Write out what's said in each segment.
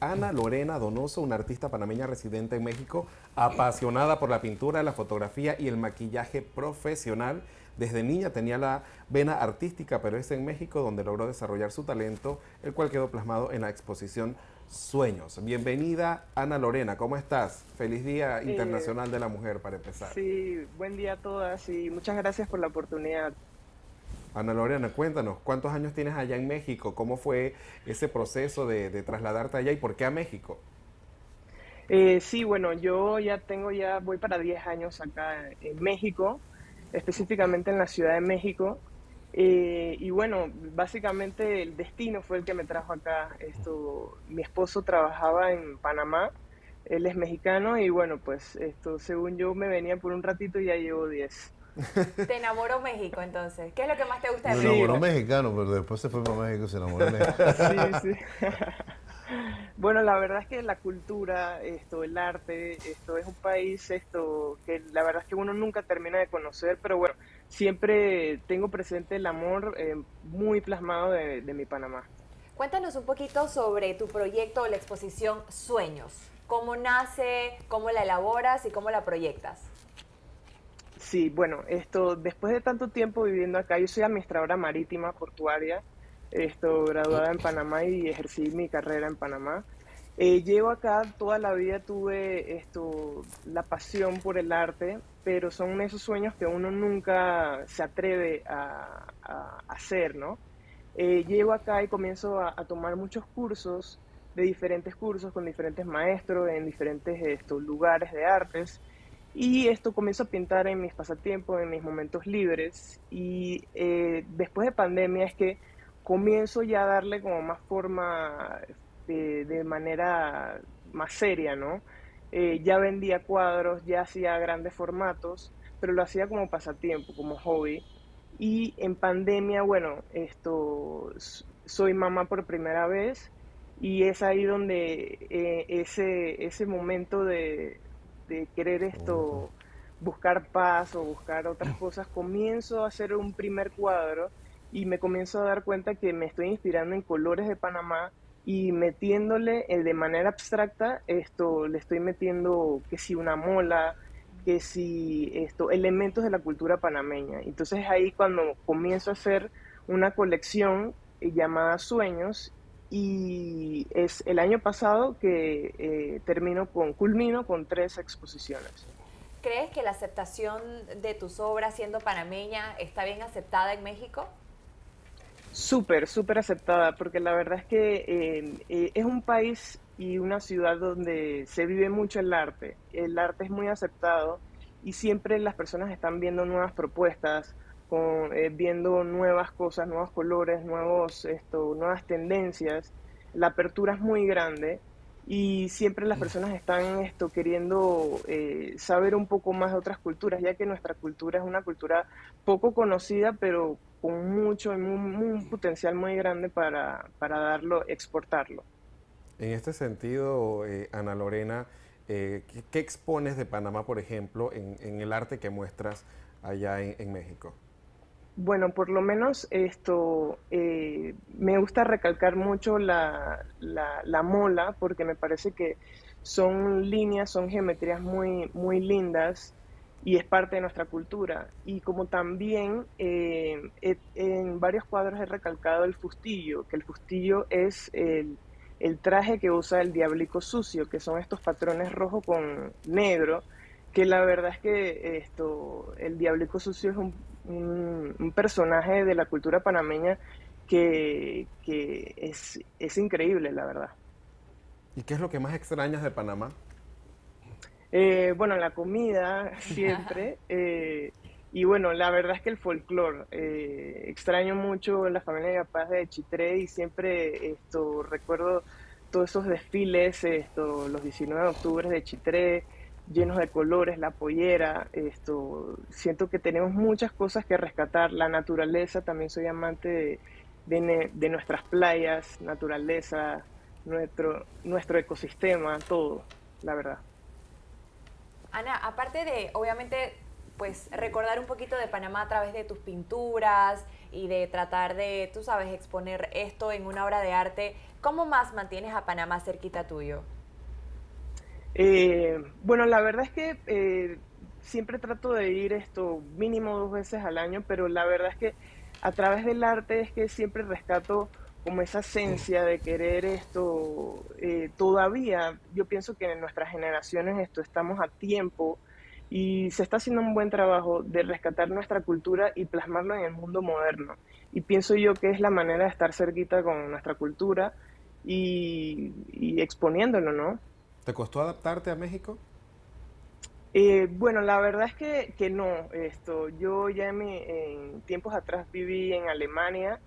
Ana Lorena Donoso, una artista panameña residente en México, apasionada por la pintura, la fotografía y el maquillaje profesional. Desde niña tenía la vena artística, pero es en México donde logró desarrollar su talento, el cual quedó plasmado en la exposición Sueños. Bienvenida, Ana Lorena, ¿cómo estás? Feliz Día Eh, Internacional de la Mujer, para empezar. Sí, buen día a todas y muchas gracias por la oportunidad. Ana Lorena, cuéntanos, ¿cuántos años tienes allá en México? ¿Cómo fue ese proceso de, trasladarte allá y por qué a México? Eh, sí, bueno, yo ya tengo ya, voy para 10 años acá en México, específicamente en la Ciudad de México. Eh, y bueno, básicamente el destino fue el que me trajo acá. Esto, mi esposo trabajaba en Panamá, él es mexicano y bueno, pues esto, según yo me venía por un ratito y ya llevo 10. Te enamoró México entonces. ¿Qué es lo que más te gusta de Me Sí. México? enamoró mexicano, pero después se fue para México y se enamoró de México. Sí, sí. Bueno, la verdad es que la cultura, esto, el arte, esto es un país, esto, que la verdad es que uno nunca termina de conocer, pero bueno, siempre tengo presente el amor eh, muy plasmado de, de mi Panamá. Cuéntanos un poquito sobre tu proyecto o la exposición Sueños. ¿Cómo nace, cómo la elaboras y cómo la proyectas? Sí, bueno, esto, después de tanto tiempo viviendo acá, yo soy administradora marítima portuaria, esto, graduada en Panamá y ejercí mi carrera en Panamá. Eh, llevo acá toda la vida, tuve esto, la pasión por el arte, pero son esos sueños que uno nunca se atreve a, a hacer, ¿no? Eh, llego acá y comienzo a, tomar muchos cursos, de diferentes cursos con diferentes maestros en diferentes estos, lugares de artes. Y esto comienzo a pintar en mis pasatiempos, en mis momentos libres. Y eh, después de pandemia es que comienzo ya a darle como más forma eh, de manera más seria, ¿no? Eh, ya vendía cuadros, ya hacía grandes formatos, pero lo hacía como pasatiempo, como hobby. Y en pandemia, bueno, esto, soy mamá por primera vez y es ahí donde ese, ese momento de, de querer esto, buscar paz o buscar otras cosas, comienzo a hacer un primer cuadro y me comienzo a dar cuenta que me estoy inspirando en colores de Panamá y metiéndole eh, de manera abstracta esto, le estoy metiendo que si una mola, que si esto, elementos de la cultura panameña. Entonces ahí cuando comienzo a hacer una colección eh, llamada Sueños y es el año pasado que eh, termino con, culmino con tres exposiciones. ¿Crees que la aceptación de tus obras siendo panameña está bien aceptada en México? Súper, súper aceptada, porque la verdad es que eh, eh, es un país y una ciudad donde se vive mucho el arte. El arte es muy aceptado y siempre las personas están viendo nuevas propuestas, con, eh, viendo nuevas cosas, nuevos colores, nuevos, esto, nuevas tendencias. La apertura es muy grande y siempre las personas están esto, queriendo eh, saber un poco más de otras culturas, ya que nuestra cultura es una cultura poco conocida, pero con mucho, un, potencial muy grande para, para darlo, exportarlo. En este sentido, eh, Ana Lorena, eh, ¿qué, qué expones de Panamá, por ejemplo, en, en el arte que muestras allá en, en México? Bueno, por lo menos esto, eh, me gusta recalcar mucho la, la, la mola porque me parece que son líneas, son geometrías muy, muy lindas y es parte de nuestra cultura. Y como también eh, en varios cuadros he recalcado el fustillo, que el fustillo es el, el traje que usa el diablico sucio, que son estos patrones rojo con negro, que la verdad es que esto, el diablico sucio es un, un- un personaje de la cultura panameña que, que es, es increíble, la verdad. ¿Y qué es lo que más extrañas de Panamá? Eh, bueno, la comida siempre. eh, y bueno, la verdad es que el folclore. eh, extraño mucho la familia de papás de Chitré y siempre esto recuerdo todos esos desfiles, esto, los 19 de octubre de Chitré, llenos de colores, la pollera. Esto, siento que tenemos muchas cosas que rescatar. La naturaleza, también soy amante de, de nuestras playas, naturaleza, nuestro, nuestro ecosistema, todo, la verdad. Ana, aparte de, obviamente, pues recordar un poquito de Panamá a través de tus pinturas y de tratar de, tú sabes, exponer esto en una obra de arte, ¿Cómo más mantienes a Panamá cerquita tuyo? Eh, bueno, la verdad es que eh, siempre trato de ir esto mínimo dos veces al año, pero la verdad es que a través del arte es que siempre rescato como esa esencia de querer esto. Eh, todavía yo pienso que en nuestras generaciones esto estamos a tiempo y se está haciendo un buen trabajo de rescatar nuestra cultura y plasmarlo en el mundo moderno. Y pienso yo que es la manera de estar cerquita con nuestra cultura y, y exponiéndolo, ¿no? ¿Te costó adaptarte a México? Eh, bueno, la verdad es que, que no. Esto, yo ya en, en, tiempos atrás viví en Alemania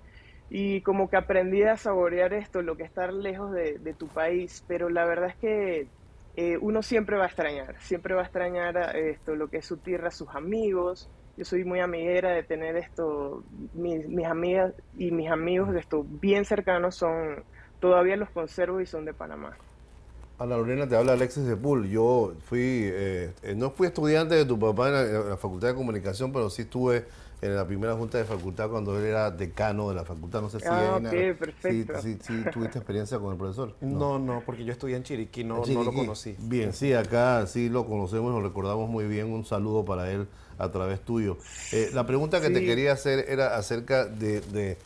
y como que aprendí a saborear esto, lo que estar lejos de, tu país, pero la verdad es que eh, uno siempre va a extrañar, siempre va a extrañar esto, lo que es su tierra, sus amigos. Yo soy muy amiguera de tener esto, mis, mis amigas y mis amigos de esto bien cercanos son, todavía los conservo y son de Panamá. Ana Lorena, te habla Alexis de Pool. Yo fui, eh, no fui estudiante de tu papá en la, en la, Facultad de Comunicación, pero sí estuve en la primera junta de facultad cuando él era decano de la facultad. No sé si ah, okay, perfecto. Sí, tuviste experiencia con el profesor. No, no, no porque yo estudié en Chiriquí, no, Chiriquí. no, lo conocí. Bien, sí, acá sí lo conocemos, lo recordamos muy bien. Un saludo para él a través tuyo. Eh, la pregunta que sí. te quería hacer era acerca de, de,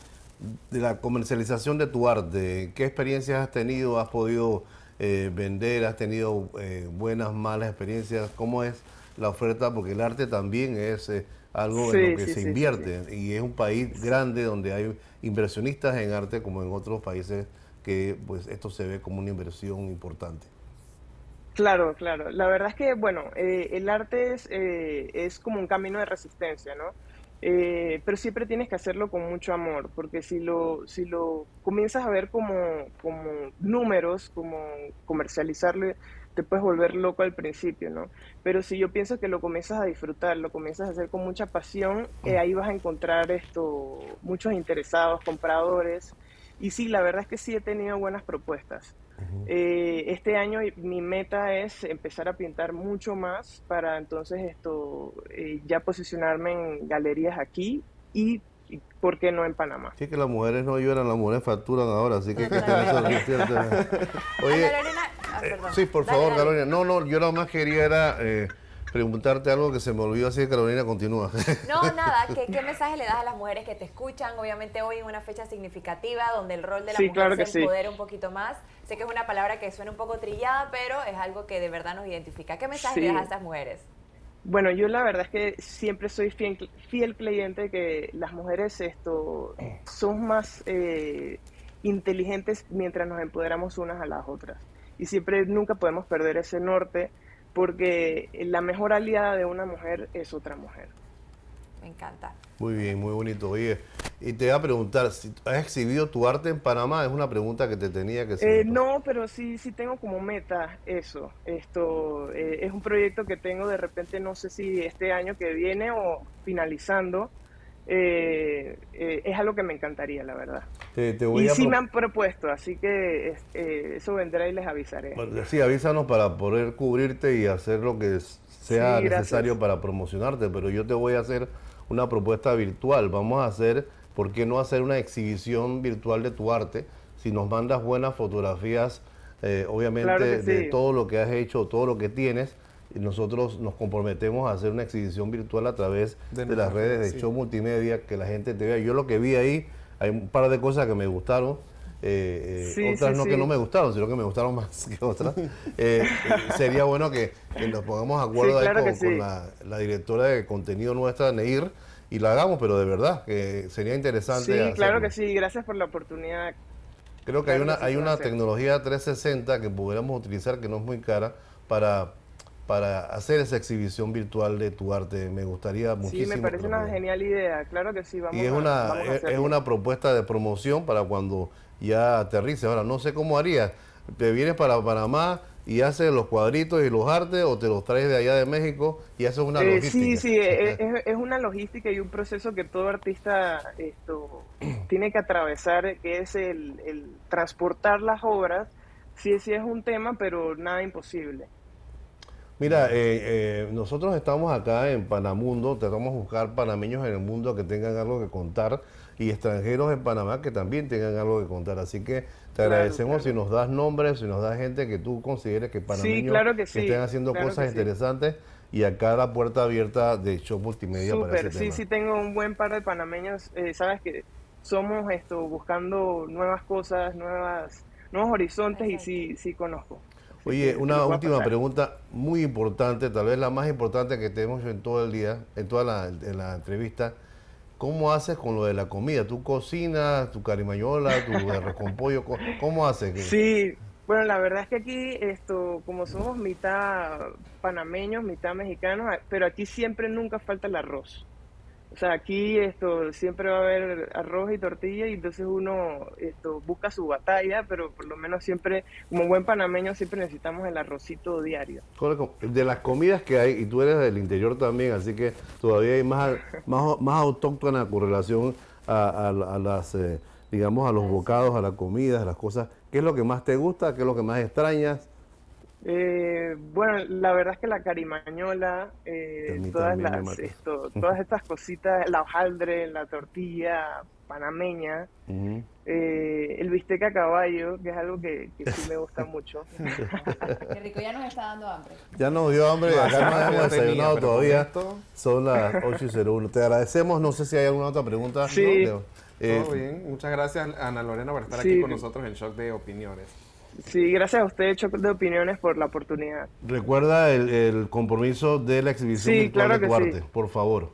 de la comercialización de tu arte. ¿Qué experiencias has tenido? ¿Has podido eh, vender? ¿Has tenido eh, buenas, malas experiencias? ¿Cómo es la oferta? Porque el arte también es eh, algo sí, en lo que sí, se sí, invierte y es un país grande donde hay inversionistas en arte como en otros países que pues esto se ve como una inversión importante. Claro, claro. La verdad es que, bueno, eh, el arte es, eh, es como un camino de resistencia, ¿no? Eh, pero siempre tienes que hacerlo con mucho amor, porque si lo, si lo comienzas a ver como, como números, como comercializarle, te puedes volver loco al principio, ¿no? Pero si yo pienso que lo comienzas a disfrutar, lo comienzas a hacer con mucha pasión, eh, ahí vas a encontrar esto, muchos interesados, compradores. Y sí, la verdad es que sí he tenido buenas propuestas. -huh. eh, este año mi meta es empezar a pintar mucho más para entonces esto eh, ya posicionarme en galerías aquí y ¿por qué no en Panamá? Sí, que las mujeres no lloran, las mujeres facturan ahora, así que hay que tener eso Oye, Ah, sí, por favor, dale, dale. Carolina. No, no, yo nada más quería era eh, preguntarte algo que se me olvidó, así que Carolina continúa. No, nada, ¿qué, ¿qué, mensaje le das a las mujeres que te escuchan? Obviamente hoy en una fecha significativa donde el rol de la sí, mujer claro se empodera sí. un poquito más. Sé que es una palabra que suena un poco trillada, pero es algo que de verdad nos identifica. ¿Qué mensaje sí. le das a estas mujeres? Bueno, yo la verdad es que siempre soy fiel, fiel creyente de que las mujeres esto son más eh, inteligentes mientras nos empoderamos unas a las otras y siempre nunca podemos perder ese norte porque la mejor aliada de una mujer es otra mujer. Me encanta. Muy bien, muy bonito. Oye, y te voy a preguntar, si ¿has exhibido tu arte en Panamá? Es una pregunta que te tenía que hacer. Eh, no, pero sí, sí tengo como meta eso. Esto eh, es un proyecto que tengo de repente, no sé si este año que viene o finalizando, eh, eh, es algo que me encantaría, la verdad. Te, te y sí me han propuesto, así que eh, eso vendrá y les avisaré. Bueno, sí, avísanos para poder cubrirte y hacer lo que sea sí, necesario para promocionarte, pero yo te voy a hacer una propuesta virtual. Vamos a hacer, ¿por qué no hacer una exhibición virtual de tu arte? Si nos mandas buenas fotografías, obviamente, claro sí. de todo lo que has hecho, todo lo que tienes, nosotros nos comprometemos a hacer una exhibición virtual a través de, de las redes de sí. show multimedia, que la gente te vea. Yo lo que vi ahí, hay un par de cosas que me gustaron, eh, sí, otras sí, no que no me gustaron, sino que me gustaron más que otras. eh, sería bueno que, que, nos pongamos de acuerdo claro con, con la, la, directora de contenido nuestra, Neir, y la hagamos, pero de verdad, que sería interesante. Sí, hacerlo. claro que sí, gracias por la oportunidad. Creo que claro hay una, hay una tecnología 360 que pudiéramos utilizar que no es muy cara para para hacer esa exhibición virtual de tu arte. Me gustaría muchísimo. Sí, me parece una genial idea. Claro que sí, vamos Y es, a, una, vamos a es, es, una propuesta de promoción para cuando ya aterrice. Ahora, no sé cómo harías. ¿Te vienes para Panamá y haces los cuadritos y los artes o te los traes de allá de México y haces una eh, logística? Sí, sí, es, es, una logística y un proceso que todo artista esto tiene que atravesar, que es el, el transportar las obras. Sí, sí es un tema, pero nada imposible. Mira, eh, eh, nosotros estamos acá en Panamundo, tratamos de buscar panameños en el mundo que tengan algo que contar y extranjeros en Panamá que también tengan algo que contar. Así que te agradecemos si nos das nombres, si nos das gente que tú consideres que panameños que, estén haciendo cosas interesantes. Y acá la puerta abierta de Show Multimedia para ese sí, sí, tengo un buen par de panameños. Eh, sabes que somos esto buscando nuevas cosas, nuevas nuevos horizontes y sí, sí conozco. Oye, una última pregunta muy importante, tal vez la más importante que tenemos en todo el día, en toda la, en la entrevista. ¿Cómo haces con lo de la comida? ¿Tú cocinas tu carimañola, tu arroz con pollo? ¿Cómo haces? Sí, bueno, la verdad es que aquí, esto, como somos mitad panameños, mitad mexicanos, pero aquí siempre nunca falta el arroz. O sea, aquí esto siempre va a haber arroz y tortilla y entonces uno esto busca su batalla, pero por lo menos siempre, como buen panameño, siempre necesitamos el arrocito diario. De las comidas que hay, y tú eres del interior también, así que todavía hay más, más, más autóctona con relación a, las, eh, digamos, a los bocados, a la comida, a las cosas. ¿Qué es lo que más te gusta? ¿Qué es lo que más extrañas? Eh, bueno, la verdad es que la carimañola, eh, todas, las, esto, todas estas cositas, la hojaldre, la tortilla panameña, eh, el bistec a caballo, que es algo que, sí me gusta mucho. Qué rico, ya nos está dando hambre. Ya nos dio hambre, acá no hemos desayunado todavía. Son las 8 y 01. Te agradecemos, no sé si hay alguna otra pregunta. Sí. Todo bien, muchas gracias Ana Lorena por estar aquí con nosotros en Shock de Opiniones. Sí, gracias a usted, Choque de Opiniones, por la oportunidad. Recuerda el, compromiso de la exhibición virtual de tu arte, por favor.